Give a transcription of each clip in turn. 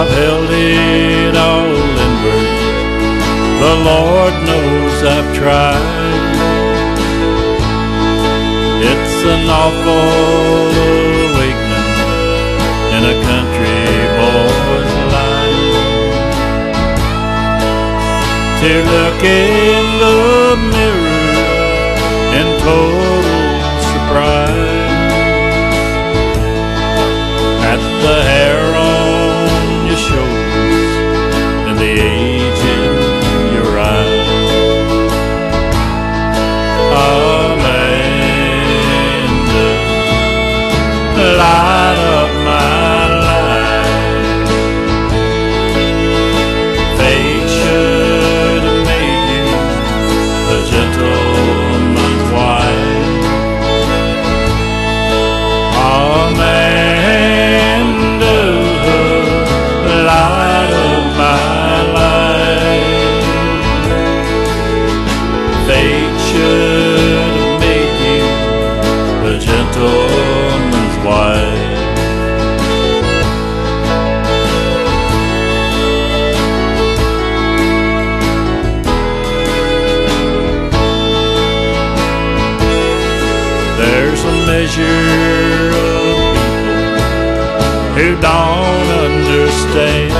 I've held it all in words. The Lord knows I've tried. It's an awful awakening in a country boy's life. To look in the mirror and pull. Wife. There's a measure of people who don't understand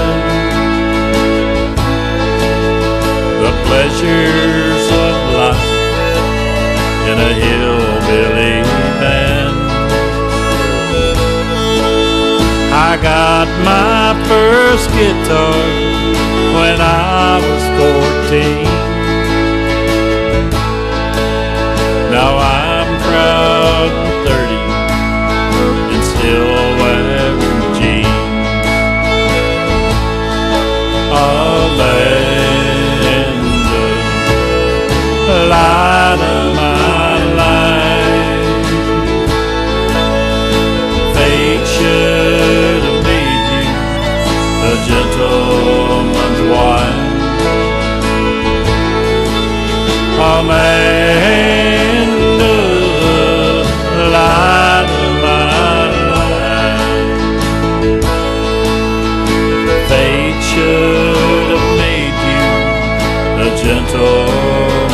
the pleasures of life in a hillbilly got my first guitar when I was 14. gentleman's wife. Amanda, the light of my life. Fate should have made you a gentleman.